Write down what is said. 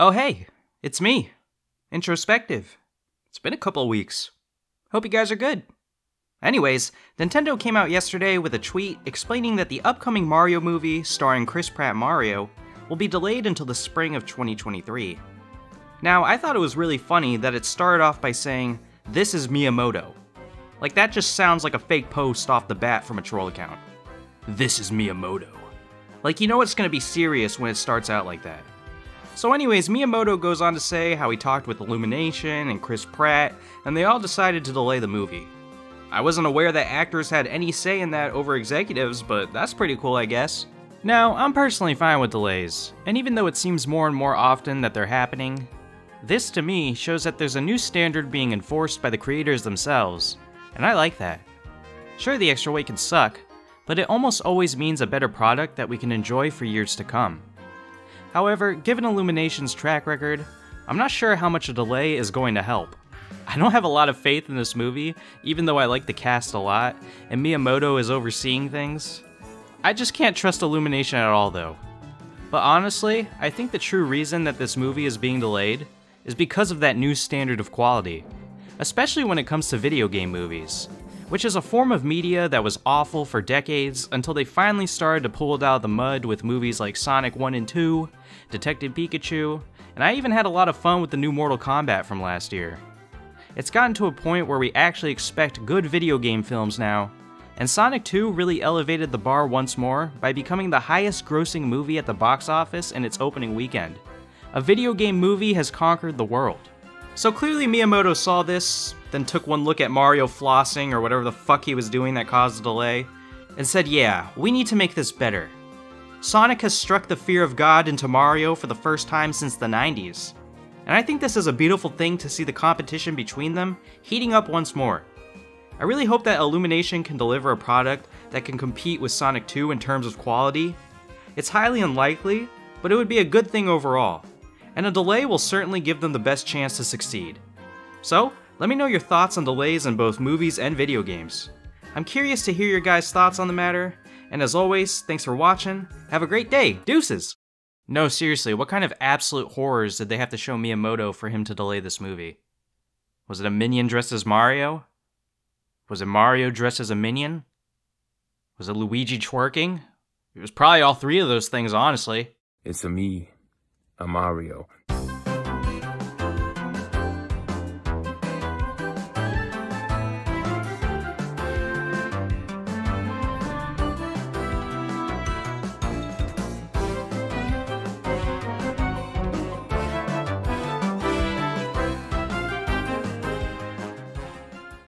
Oh, hey, it's me. IntroSpecktive. It's been a couple weeks. Hope you guys are good. Anyways, Nintendo came out yesterday with a tweet explaining that the upcoming Mario movie starring Chris Pratt Mario will be delayed until the spring of 2023. Now, I thought it was really funny that it started off by saying, This is Miyamoto. Like, that just sounds like a fake post off the bat from a troll account. This is Miyamoto. Like, you know it's gonna be serious when it starts out like that. So, anyways, Miyamoto goes on to say how he talked with Illumination and Chris Pratt, and they all decided to delay the movie. I wasn't aware that actors had any say in that over executives, but that's pretty cool, I guess. Now, I'm personally fine with delays, and even though it seems more and more often that they're happening, this to me shows that there's a new standard being enforced by the creators themselves, and I like that. Sure, the extra wait can suck, but it almost always means a better product that we can enjoy for years to come. However, given Illumination's track record, I'm not sure how much a delay is going to help. I don't have a lot of faith in this movie, even though I like the cast a lot, and Miyamoto is overseeing things. I just can't trust Illumination at all, though. But honestly, I think the true reason that this movie is being delayed is because of that new standard of quality, especially when it comes to video game movies, which is a form of media that was awful for decades until they finally started to pull it out of the mud with movies like Sonic 1 and 2, Detective Pikachu, and I even had a lot of fun with the new Mortal Kombat from last year. It's gotten to a point where we actually expect good video game films now, and Sonic 2 really elevated the bar once more by becoming the highest grossing movie at the box office in its opening weekend. A video game movie has conquered the world. So clearly Miyamoto saw this, then took one look at Mario flossing or whatever the fuck he was doing that caused the delay, and said, yeah, we need to make this better. Sonic has struck the fear of God into Mario for the first time since the 90s. And I think this is a beautiful thing to see the competition between them heating up once more. I really hope that Illumination can deliver a product that can compete with Sonic 2 in terms of quality. It's highly unlikely, but it would be a good thing overall, and a delay will certainly give them the best chance to succeed. So, let me know your thoughts on delays in both movies and video games. I'm curious to hear your guys' thoughts on the matter, and as always, thanks for watching, have a great day, deuces! No, seriously, what kind of absolute horrors did they have to show Miyamoto for him to delay this movie? Was it a minion dressed as Mario? Was it Mario dressed as a minion? Was it Luigi twerking? It was probably all three of those things, honestly. It's a me, a Mario.